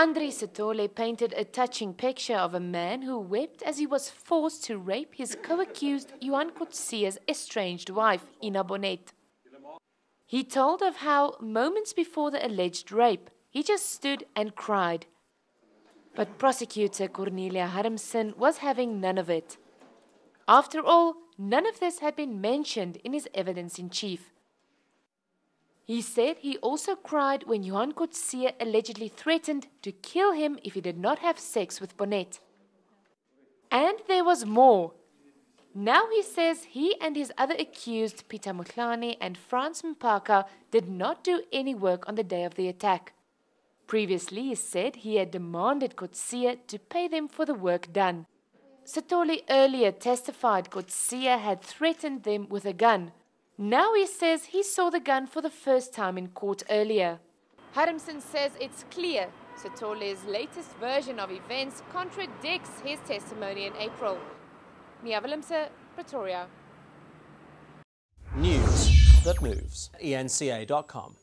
Andries Sithole painted a touching picture of a man who wept as he was forced to rape his co-accused Johan Kotze's estranged wife, Ina. He told of how, moments before the alleged rape, he just stood and cried. But prosecutor Cornelia Harmson was having none of it. After all, none of this had been mentioned in his evidence in chief. He said he also cried when Johan Kotze allegedly threatened to kill him if he did not have sex with Bonette. And there was more. Now he says he and his other accused, Peter Mutlani and Franz Mpaka, did not do any work on the day of the attack. Previously, he said he had demanded Kotze to pay them for the work done. Sithole earlier testified Kotze had threatened them with a gun, now he says he saw the gun for the first time in court earlier. Harmson says it's clear Sithole's latest version of events contradicts his testimony in April. Mia Willemse, Pretoria. News that moves. ENCA.com.